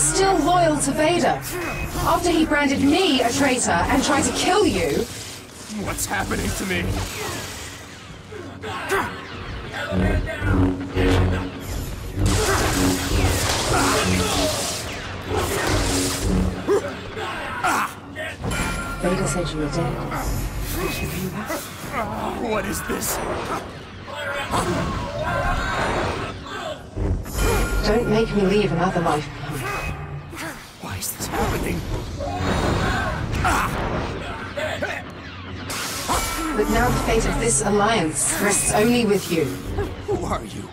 still loyal to Vader. After he branded me a traitor and tried to kill you. What's happening to me? Vader said you were dead. What is this? Don't make me leave another life behind. Why is this happening? But now the fate of this alliance rests only with you. Who are you?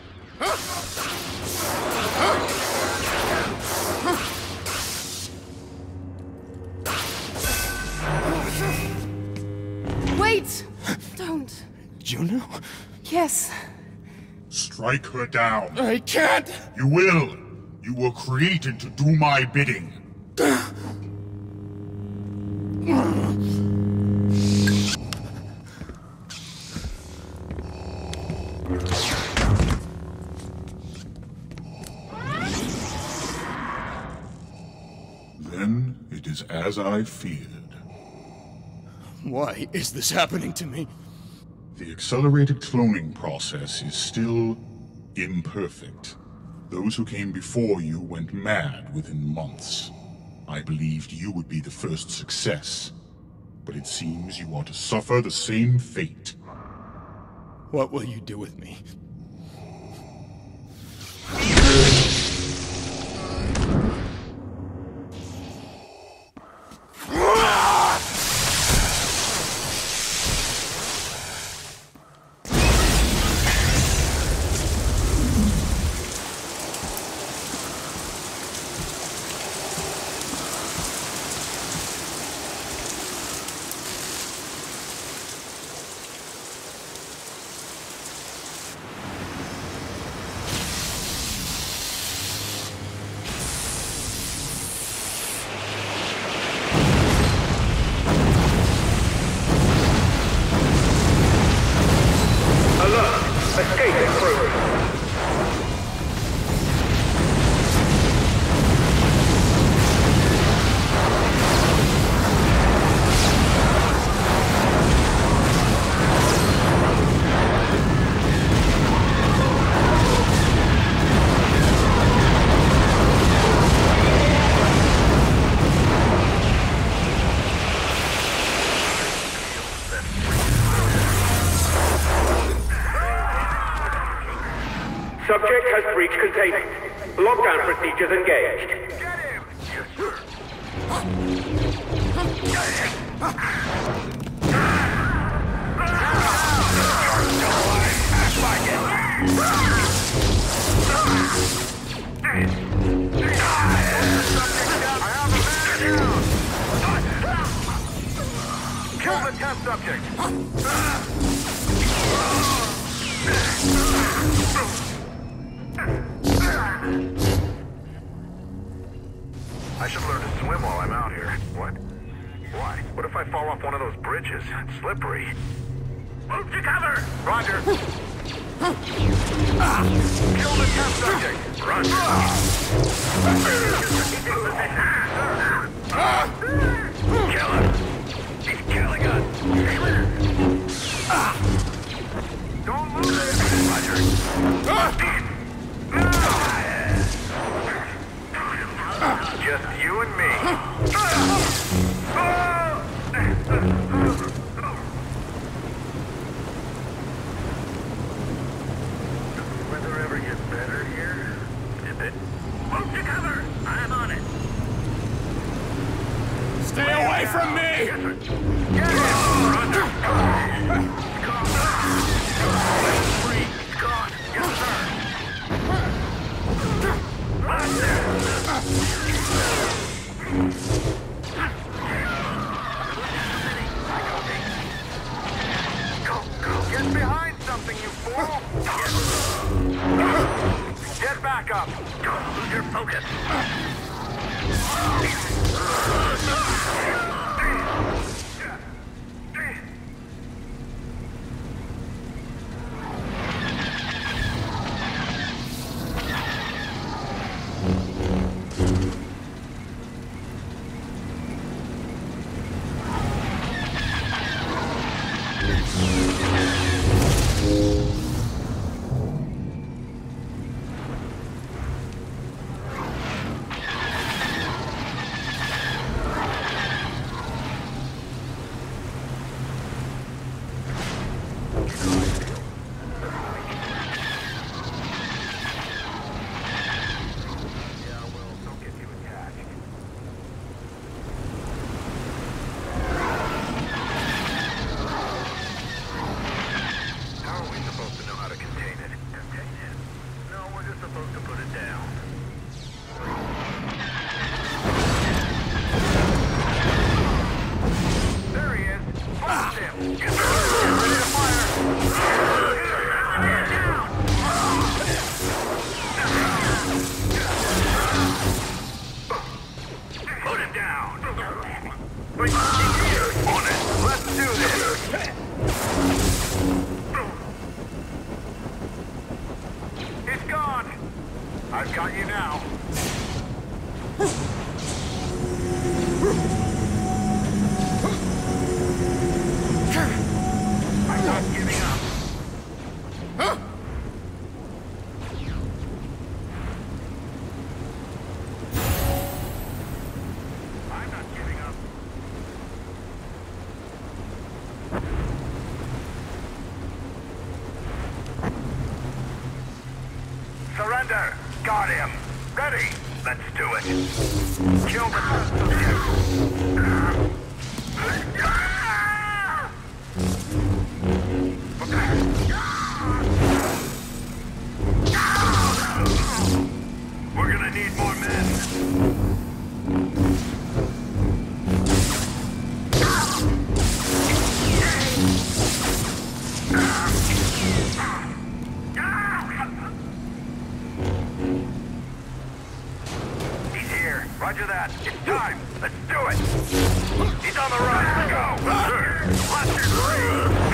Wait! Don't. Juno? Yes. Strike her down. I can't! You will. You were created to do my bidding. As I feared. Why is this happening to me? The accelerated cloning process is still imperfect. Those who came before you went mad within months. I believed you would be the first success, but it seems you are to suffer the same fate. What will you do with me? Procedures engaged. Kill the test subject. It's slippery. Move to cover! Roger. Kill the test subject. Run. Kill Let's do this. It's gone. I've got you now. Commander! Got him! Ready! Let's do it! Kill the subject! Roger that. It's time. Let's do it. He's on the run. Go. Left your three.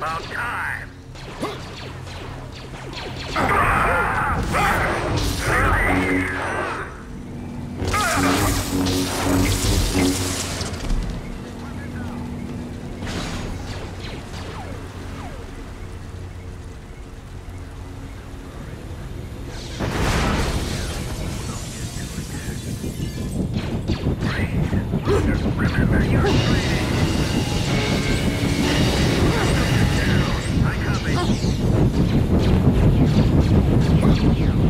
About time! Thank you.